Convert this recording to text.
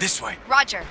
This way. Roger.